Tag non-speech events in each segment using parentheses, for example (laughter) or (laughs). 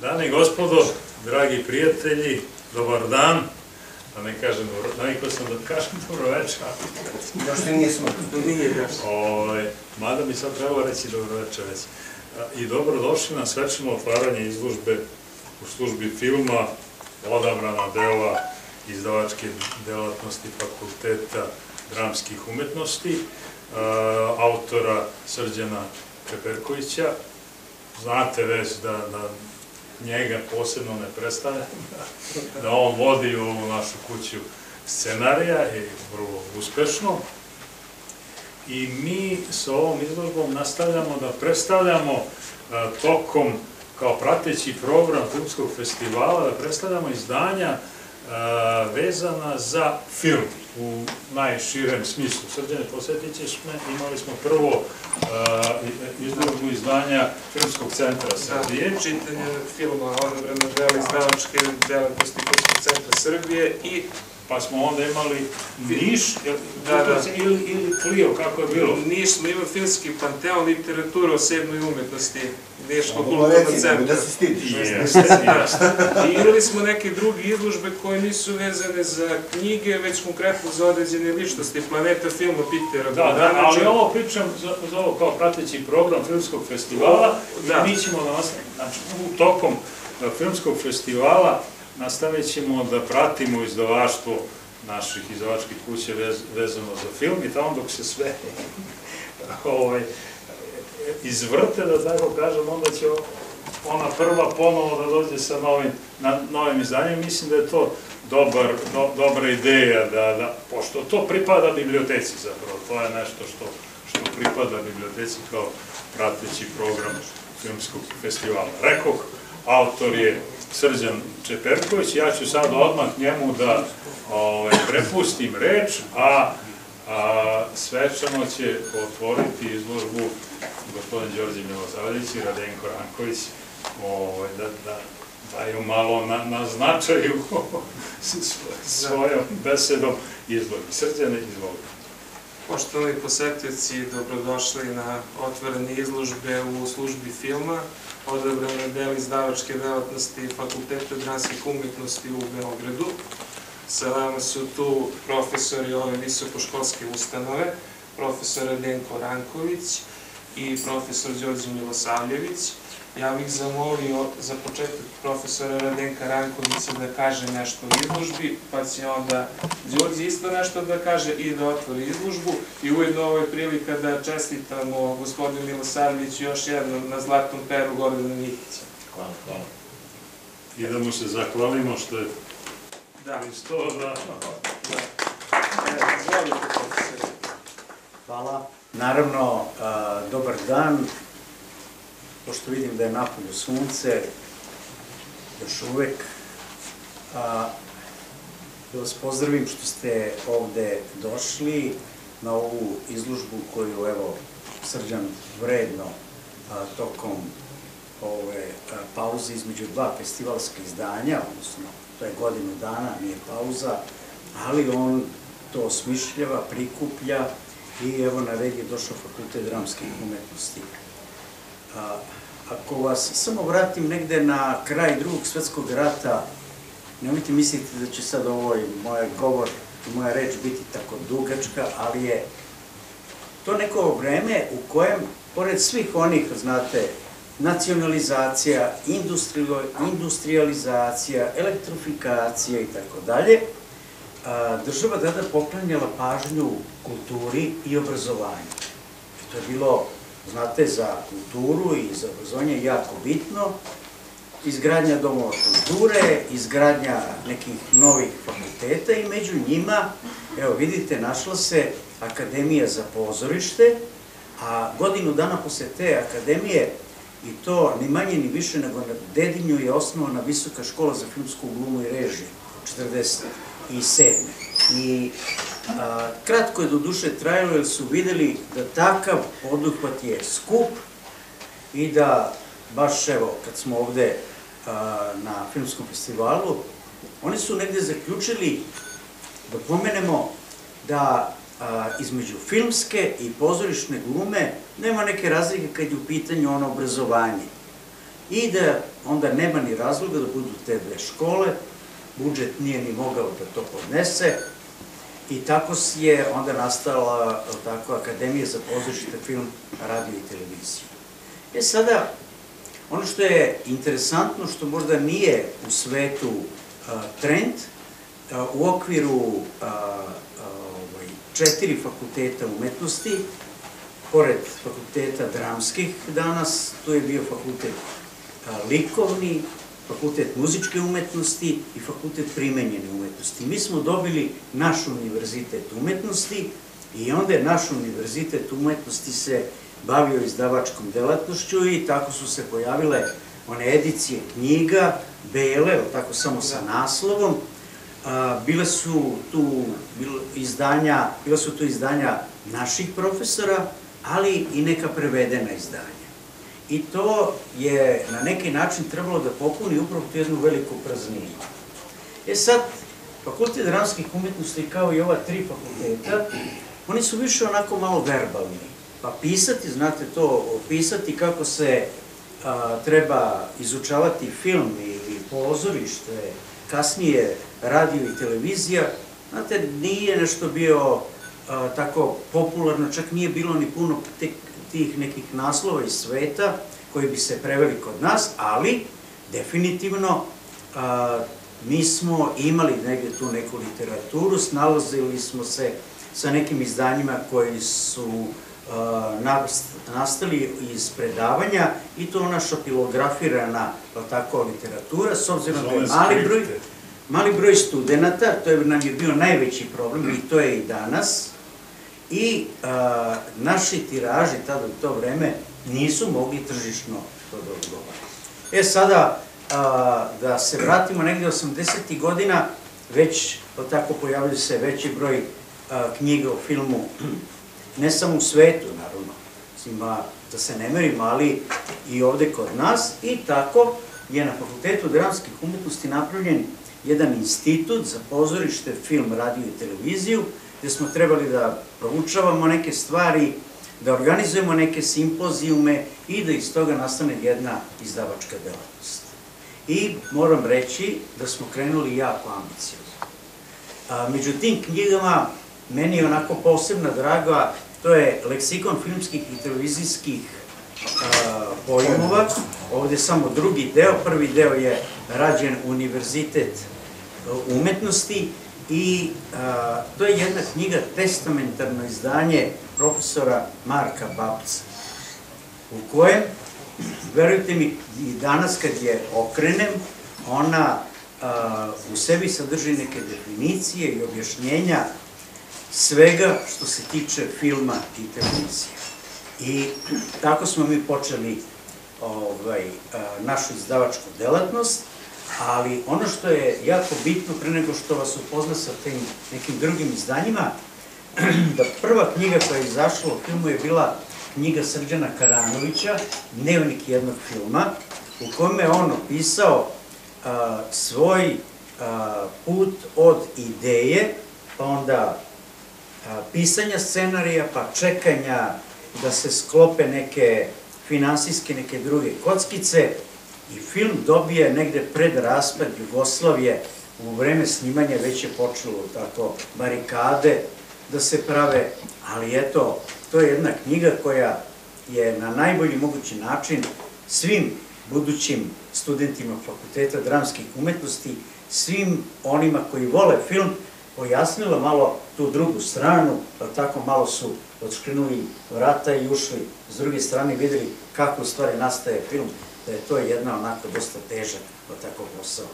Dame i gospodo, dragi prijatelji, dobar dan. Da ne kažem, navikao sam da kažem dobro večer. Još ti nismo. Nije još. Ovaj, mada mi sad trebalo reći dobro večer već. I dobro došli na svečano otvaranje izložbe u službi filma odabrana dela izdavačke delatnosti fakulteta dramskih umetnosti, autora Srđana Čeperkovića. Znate već da, da njega posebno ne predstavljam, (laughs) da on vodi u našu kuću scenarija i vrlo uspešno. I mi sa ovom izložbom nastavljamo da predstavljamo tokom, kao prateći program Filmskog festivala, da predstavljamo izdanja vezana za film u najširem smislu. Srđane, posjetit ćeš me, imali smo prvo izložbu izdanja Filmskog centra Srbije. Da, čitanje filma odabrano dela izdavačke delatnosti Filmskog centra Srbije i Pa smo onda imali Niš, Da, da. ili, ili Clio, kako je bilo? Niš smo imali filmski panteon literatura o sedmoj umetnosti kulturnog reci, centra. da se stidiš. Jeste, jeste. I imali smo neke druge izložbe koje nisu vezane za knjige, već konkretno za određene ličnosti, Planeta filma Pitera Da, da, Bogdanovića. ali ovo pričam za, za ovo kao prateći program filmskog festivala Da. mi ćemo da nastavimo, znači u tokom e, filmskog festivala nastavit ćemo da pratimo izdavaštvo naših izdavačkih kuća vez, vezano za film i tamo dok se sve (laughs) ovaj, izvrte, da tako kažem, onda će ona prva ponovo da dođe sa novim, na, novim izdanjem. Mislim da je to dobar, do, dobra ideja, da, da, pošto to pripada biblioteci zapravo, to je nešto što, što pripada biblioteci kao prateći program filmskog festivala. Rekoh, autor je Srđan Čeperković, ja ću sad odmah njemu da ovaj, prepustim reč, a, a svečano će otvoriti izložbu gospodin Đorđe Milosavljević i Radenko Ranković, ovaj, da, da daju malo na, na značaju (laughs) svojom besedom izložbi. Srđane, izvolite. Poštovani posetioci, dobrodošli na otvorene izložbe u službi filma, odabrane dela izdavačke delatnosti Fakulteta dramskih umetnosti u Beogradu. Sa vama su tu profesori ove visokoškolske ustanove, profesor Radenko Ranković i profesor Đorđe Milosavljević. Ja bih zamolio za početak profesora Radenka Rankovića da kaže nešto o izložbi, pa će onda Đorđe isto nešto da kaže i da otvori izložbu. I ujedno ovo je prilika da čestitamo gospodinu Milosavljeviću još jednom na zlatnom peru Gordana Nikića. Hvala, hvala. I da mu se zahvalimo što je Da, Hristo da... Izvolite profesore. Hvala. Naravno, dobar dan. Pošto vidim da je napolju sunce, još uvek, da vas pozdravim što ste ovde došli na ovu izložbu koju, evo, Srđan vredno tokom ove pauze između dva festivalska izdanja, odnosno to je godinu dana, nije pauza, ali on to smišljava, prikuplja i evo na red je došao Fakultet dramskih umetnosti. Ako vas samo vratim negde na kraj drugog svetskog rata, nemojte misliti da će sad ovo i moj govor i moja reč biti tako dugačka, ali je to neko vreme u kojem, pored svih onih, znate, nacionalizacija, industrializacija, elektrofikacija i tako dalje, država tada poklanjala pažnju kulturi i obrazovanju. To je bilo, znate, za kulturu i za obrazovanje jako bitno. Izgradnja domova kulture, izgradnja nekih novih fakulteta i među njima, evo vidite, našla se Akademija za pozorište, a godinu dana posle te akademije i to ni manje ni više nego na Dedinju je osnovana Visoka škola za filmsku glumu i režiju, 47. I a, kratko je do duše trajalo jer su videli da takav poduhvat je skup i da baš evo kad smo ovde a, na filmskom festivalu, oni su negde zaključili da pomenemo da a, između filmske i pozorišne glume nema neke razlike kad je u pitanju ono obrazovanje. i da onda nema ni razloga da budu te dve škole, budžet nije ni mogao da to podnese i tako je onda nastala tako, Akademija za pozorište, film, radio i televiziju. E sada, ono što je interesantno, što možda nije u svetu a, trend, a, u okviru a, ovaj, četiri fakulteta umetnosti, pored fakulteta dramskih danas, tu je bio fakultet likovni, fakultet muzičke umetnosti i fakultet primenjene umetnosti. Mi smo dobili naš univerzitet umetnosti i onda je naš univerzitet umetnosti se bavio izdavačkom delatnošću i tako su se pojavile one edicije knjiga, bele, tako samo sa naslovom, bile su tu izdanja, bile su tu izdanja naših profesora, ali i neka prevedena izdanja. I to je na neki način trebalo da popuni upravo tu jednu veliku prazninu. E sad, fakultet dramskih umetnosti kao i ova tri fakulteta, oni su više onako malo verbalni. Pa pisati, znate to, pisati kako se a, treba izučavati film ili pozorište, kasnije radio i televizija, znate, nije nešto bio a, tako popularno, čak nije bilo ni puno tek tih nekih naslova iz sveta koji bi se preveli kod nas, ali definitivno a, mi smo imali negde tu neku literaturu, snalazili smo se sa nekim izdanjima koji su a, nastali iz predavanja i to ona šopilografirana pa tako literatura, s obzirom da je mali broj, mali broj studenta, to je nam je bio najveći problem i to je i danas, i naši tiraži tada u to vreme nisu mogli tržišno to da odgovara. E sada, da se vratimo negde 80. godina, već, tako pojavljaju se veći broj knjiga o filmu, ne samo u svetu, naravno, svima, da se ne merimo, ali i ovde kod nas, i tako je na Fakultetu dramskih umetnosti napravljen jedan institut za pozorište, film, radio i televiziju, gde smo trebali da proučavamo neke stvari, da organizujemo neke simpozijume i da iz toga nastane jedna izdavačka delatnost. I moram reći da smo krenuli jako ambiciozno. Među tim knjigama meni je onako posebna draga, to je leksikon filmskih i televizijskih pojmova, ovde samo drugi deo, prvi deo je rađen Univerzitet umetnosti i to je jedna knjiga, testamentarno izdanje profesora Marka Babca, u kojem, verujte mi, i danas kad je okrenem, ona u sebi sadrži neke definicije i objašnjenja svega što se tiče filma i televizije. I tako smo mi počeli ovaj, našu izdavačku delatnost, ali ono što je jako bitno pre nego što vas upozna sa tim nekim drugim izdanjima, (clears throat) da prva knjiga koja je izašla u filmu je bila knjiga Srđana Karanovića, Dnevnik jednog filma, u kome je on opisao svoj put od ideje, pa onda pisanja scenarija, pa čekanja da se sklope neke finansijske, neke druge kockice, i film dobije negde pred raspad Jugoslavije, u vreme snimanja već je počelo tako barikade da se prave, ali eto, to je jedna knjiga koja je na najbolji mogući način svim budućim studentima fakulteta dramskih umetnosti, svim onima koji vole film, pojasnila malo tu drugu stranu, pa tako malo su odškrinuli vrata i ušli. S druge strane videli kako u stvari nastaje film da je to jedna onako dosta težak tako posao.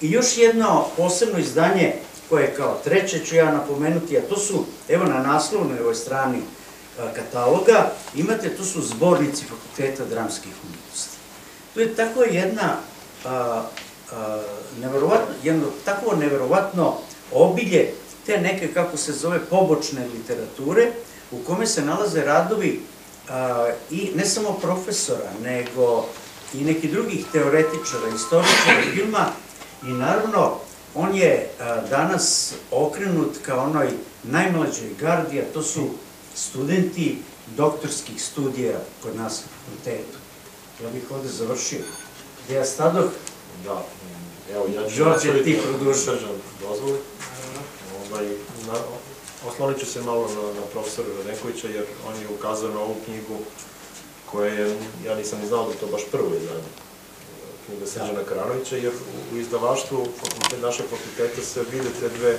I još jedno posebno izdanje koje kao treće ću ja napomenuti, a to su, evo na naslovnoj ovoj strani kataloga, imate, to su zbornici Fakulteta dramskih umetnosti. To je tako jedna, a, jedno tako neverovatno obilje te neke, kako se zove, pobočne literature, u kome se nalaze radovi i ne samo profesora, nego i neki drugih teoretičara, istoričara filma i naravno on je danas okrenut kao onoj najmlađoj gardi, a to su studenti doktorskih studija kod nas u fakultetu. Ja bih ovde završio. Ja stadoh, Da, evo ja ću Đorđe, ti držam dozvoli. Ovaj, na, oslonit ću se malo na, na profesora Radenkovića, jer on je ukazao na ovu knjigu koja je, ja nisam ni znao da je to baš prvo izdanje, knjiga Srđana Karanovića, jer u, izdavaštvu fakultet, našeg fakulteta se vide te dve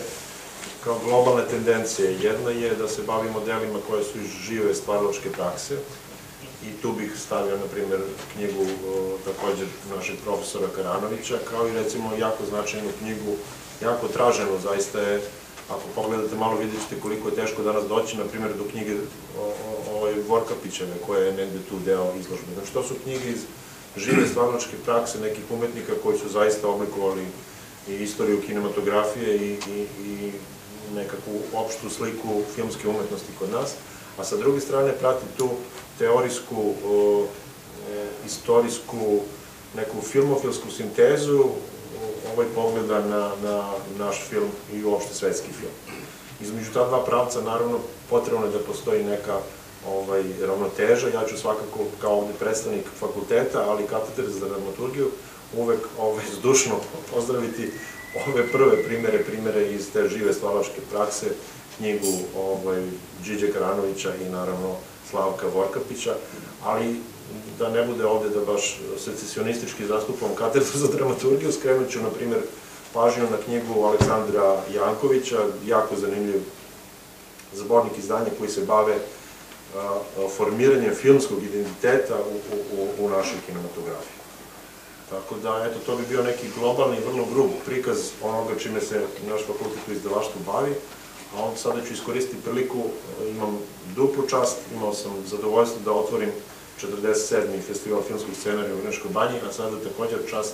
kao globalne tendencije. Jedna je da se bavimo delima koje su iz žive stvaralačke prakse, i tu bih stavio, na primjer, knjigu o, također našeg profesora Karanovića, kao i recimo jako značajnu knjigu, jako traženu, zaista je, ako pogledate malo vidjet ćete koliko je teško danas doći, na primjer, do knjige o, o, o Vorkapićeve, koja je negde tu deo izložbe. Znači, to su knjige iz žive stvaralačke prakse nekih umetnika koji su zaista oblikovali i istoriju kinematografije i, i, i nekakvu opštu sliku filmske umetnosti kod nas, a sa druge strane prati tu teorijsku, e, istorijsku, neku filmofilsku sintezu, ovaj pogleda na, na naš film i uopšte svetski film. Između ta dva pravca, naravno, potrebno je da postoji neka ovaj, ravnoteža. Ja ću svakako, kao ovde predstavnik fakulteta, ali katedre za dramaturgiju, uvek ovaj, zdušno pozdraviti ove prve primere, primere iz te žive stvaralačke prakse, knjigu ovaj, Điđe Karanovića i naravno Slavka Vorkapića, ali da ne bude ovde da baš secesionistički zastupam katedru za dramaturgiju, skrenut ću, na primjer, pažnju na knjigu Aleksandra Jankovića, jako zanimljiv zbornik izdanja koji se bave formiranjem filmskog identiteta u, u, u, našoj kinematografiji. Tako da, eto, to bi bio neki globalni, vrlo grub prikaz onoga čime se naš fakultet u izdavaštvu bavi, a on sada ću iskoristiti priliku, imam duplu čast, imao sam zadovoljstvo da otvorim 47. festival filmskog scenarija u Vrneškoj banji, a sada također čast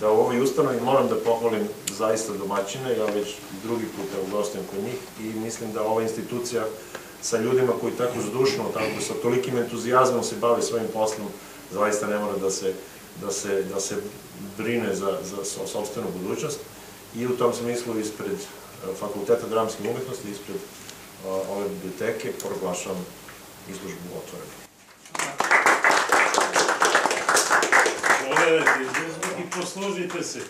da u ovoj ustanovi moram da pohvalim zaista domaćine, ja već drugi put ugostim kod njih i mislim da ova institucija sa ljudima koji tako zdušno, tako sa tolikim entuzijazmom se bave svojim poslom, zaista ne mora da se, da se, da se brine za, za so- sopstvenu budućnost i u tom smislu ispred e, Fakulteta dramske umetnosti, ispred e, ove biblioteke, proglašam izložbu otvorenu. Pogledajte, izložbu i poslužite se.